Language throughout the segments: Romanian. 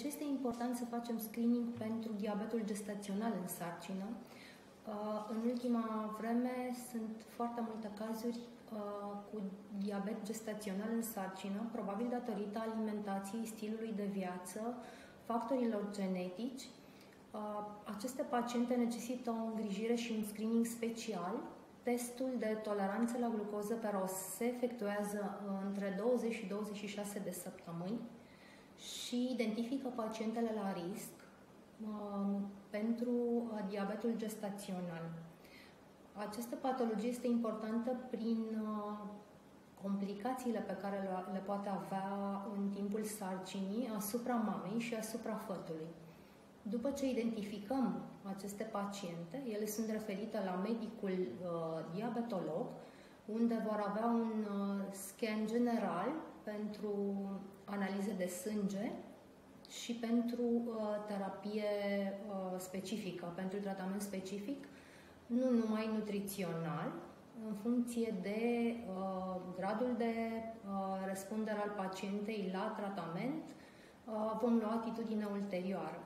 ce este important să facem screening pentru diabetul gestațional în sarcină? Uh, în ultima vreme sunt foarte multe cazuri uh, cu diabet gestațional în sarcină, probabil datorită alimentației, stilului de viață, factorilor genetici. Uh, aceste paciente necesită o îngrijire și un screening special. Testul de toleranță la glucoză pe rost se efectuează între 20 și 26 de săptămâni și identifică pacientele la risc um, pentru uh, diabetul gestațional. Această patologie este importantă prin uh, complicațiile pe care le poate avea în timpul sarcinii asupra mamei și asupra fătului. După ce identificăm aceste paciente, ele sunt referite la medicul uh, diabetolog, unde vor avea un uh, scan general pentru analize de sânge și pentru uh, terapie uh, specifică, pentru tratament specific, nu numai nutrițional, în funcție de uh, gradul de uh, răspundere al pacientei la tratament, uh, vom lua atitudine ulterioară.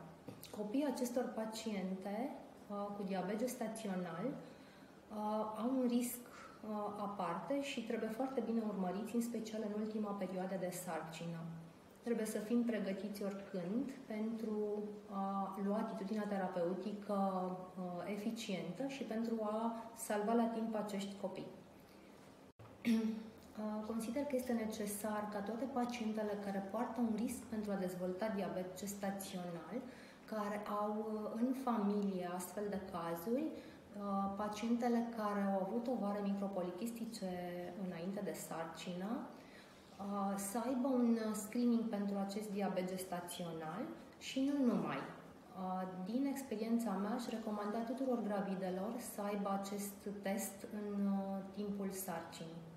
Copiii acestor paciente uh, cu diabet gestațional uh, au un risc Uh, aparte și trebuie foarte bine urmăriți, în special în ultima perioadă de sarcină. Trebuie să fim pregătiți oricând pentru a lua atitudinea terapeutică uh, eficientă și pentru a salva la timp acești copii. Uh, consider că este necesar ca toate pacientele care poartă un risc pentru a dezvolta diabet gestațional, care au în familie astfel de cazuri, Uh, pacientele care au avut ovare micropolichistice înainte de sarcină uh, să aibă un screening pentru acest diabet gestațional și nu numai. Uh, din experiența mea, aș recomanda tuturor gravidelor să aibă acest test în timpul sarcinii.